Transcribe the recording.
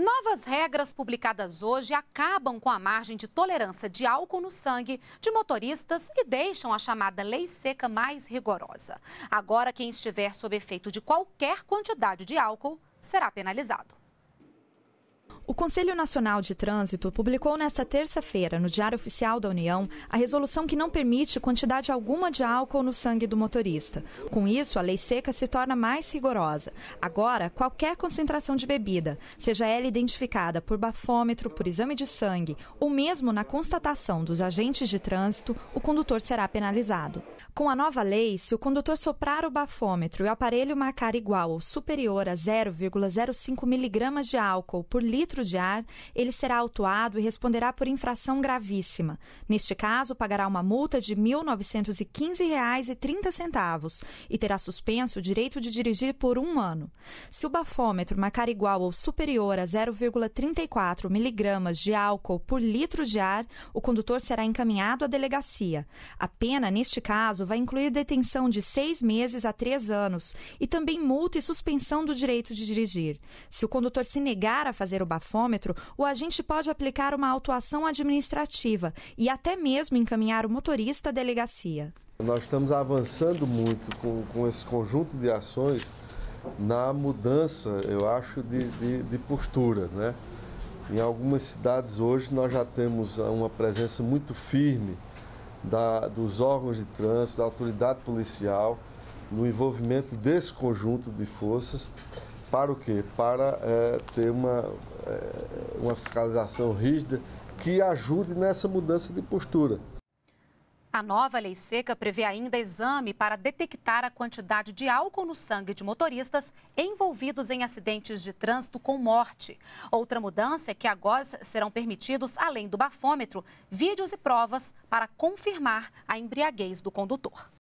Novas regras publicadas hoje acabam com a margem de tolerância de álcool no sangue de motoristas e deixam a chamada lei seca mais rigorosa. Agora, quem estiver sob efeito de qualquer quantidade de álcool será penalizado. O Conselho Nacional de Trânsito publicou nesta terça-feira, no Diário Oficial da União, a resolução que não permite quantidade alguma de álcool no sangue do motorista. Com isso, a lei seca se torna mais rigorosa. Agora, qualquer concentração de bebida, seja ela identificada por bafômetro, por exame de sangue ou mesmo na constatação dos agentes de trânsito, o condutor será penalizado. Com a nova lei, se o condutor soprar o bafômetro e o aparelho marcar igual ou superior a 0,05 miligramas de álcool por litro litro de ar, ele será autuado e responderá por infração gravíssima. Neste caso, pagará uma multa de R$ 1.915,30 e terá suspenso o direito de dirigir por um ano. Se o bafômetro marcar igual ou superior a 0,34 miligramas de álcool por litro de ar, o condutor será encaminhado à delegacia. A pena, neste caso, vai incluir detenção de seis meses a três anos e também multa e suspensão do direito de dirigir. Se o condutor se negar a fazer o bafômetro, o agente pode aplicar uma autuação administrativa e até mesmo encaminhar o motorista à delegacia. Nós estamos avançando muito com, com esse conjunto de ações na mudança, eu acho, de, de, de postura. Né? Em algumas cidades hoje nós já temos uma presença muito firme da, dos órgãos de trânsito, da autoridade policial, no envolvimento desse conjunto de forças para o quê? Para é, ter uma, uma fiscalização rígida que ajude nessa mudança de postura. A nova lei seca prevê ainda exame para detectar a quantidade de álcool no sangue de motoristas envolvidos em acidentes de trânsito com morte. Outra mudança é que agora serão permitidos, além do bafômetro, vídeos e provas para confirmar a embriaguez do condutor.